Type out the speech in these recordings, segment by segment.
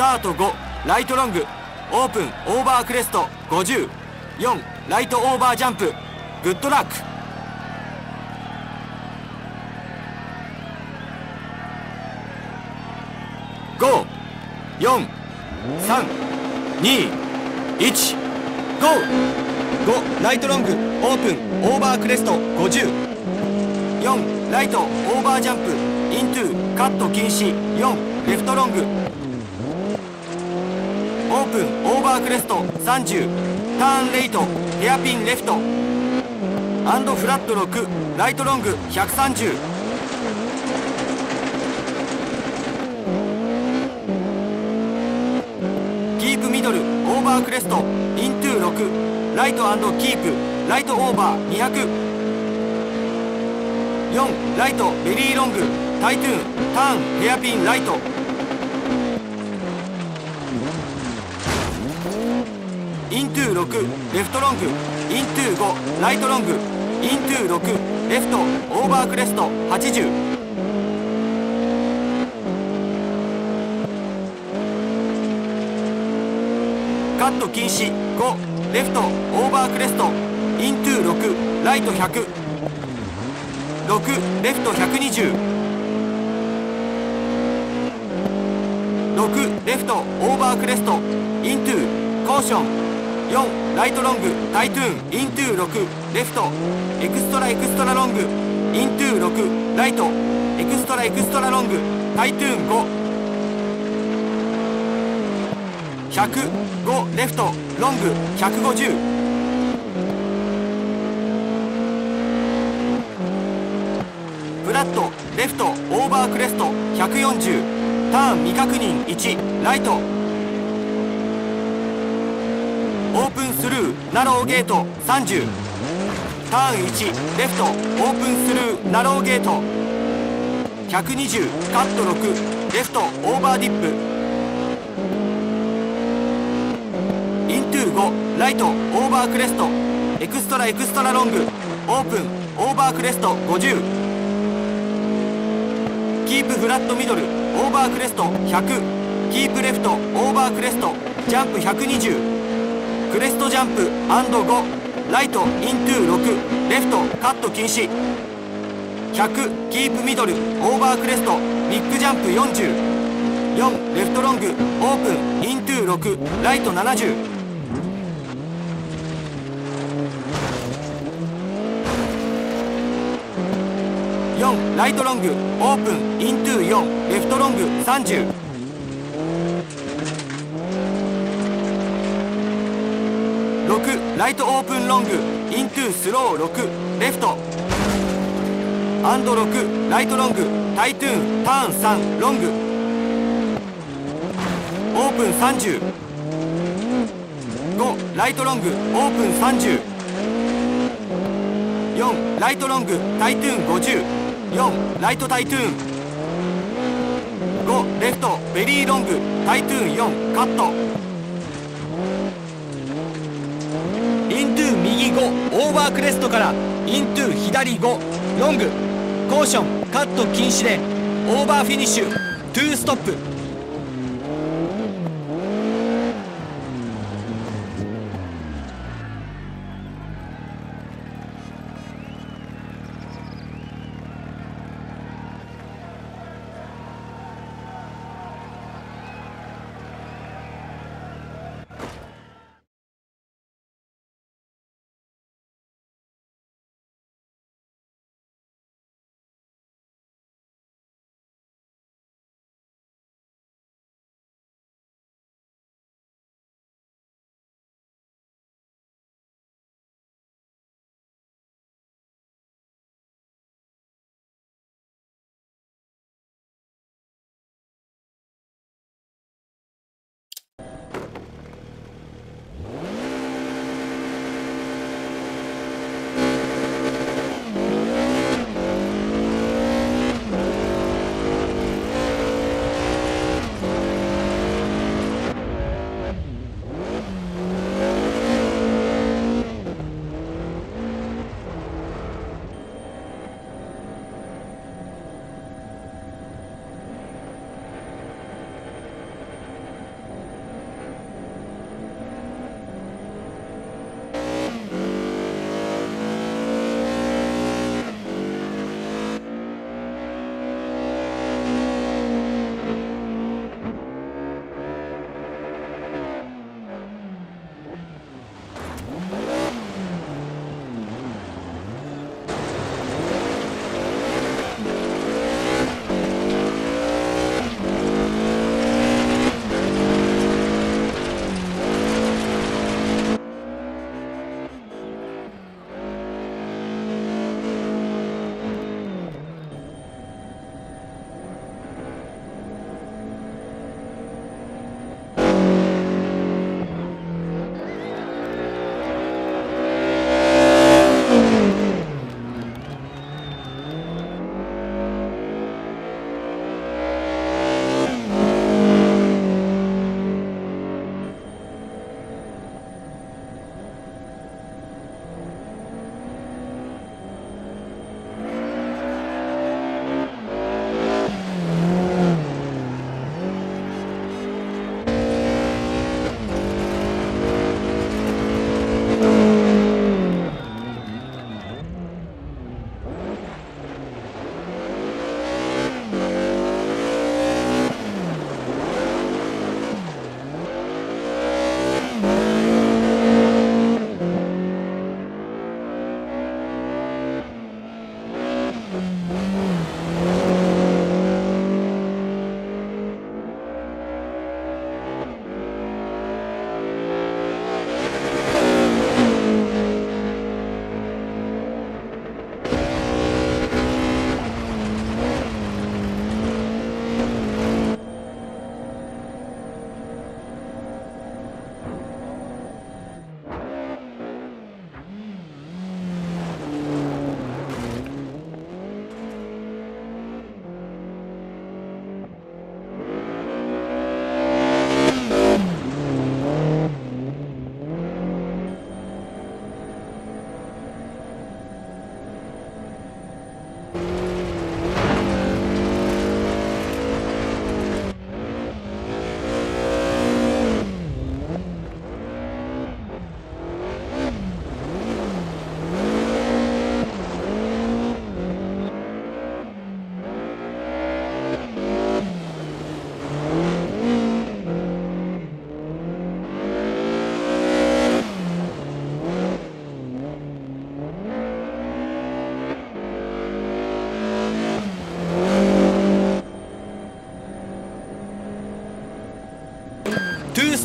タート5ライトロングオープンオーバークレスト504ライトオーバージャンプグッドラック。5 4 3 2 1ゴー。5ライトロングオープンオーバークレスト504ライトオーバージャンプinto カット禁止。4 left long。open over crest 30 turn late hairpin left。and flat 6 right long 130 keep middle over crest into 6 right keep right over 2004 right very long tighten turn hairpin right。into 6 left long into 5 right long into 6 left over crest 80カット禁止5 left over crest into 6ライト1006レフト120 6 left over crest into caution。4 right long tightens into 6 left。 extra extra long into 6 right。extra extra long tightens 5 105レフト。ロング150フラットレフト。オーバークレスト。140ターン未確認。1ライト。オープンスルーナローゲート30ターン1レフトオープンスルーナローゲート。120カット6レフトオーバーディップ。into 5 right over crest。extra extra long。open over crest 50 keep flat middle over crest 100 keep left over crest。 jump 120 crest jump &5 right into 6 left cut 禁止。100 keep middle over crest big jump 40 4 left long オープン into 6 right 70 4 right long open into 4 left long 30 6 right open long。into slow 6 left。and 6 right long。タイトゥーンターン3ロング。オープン30 5ライトロング。オープン30 4ライトロング。タイトゥーン504ライトタイトゥーン。5レフトベリーロング。タイトゥーン4カットイントゥー右5オーバークレストからイントゥ左5ロングコーションカット禁止でオーバーフィニッシュトゥーストップ。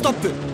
トップ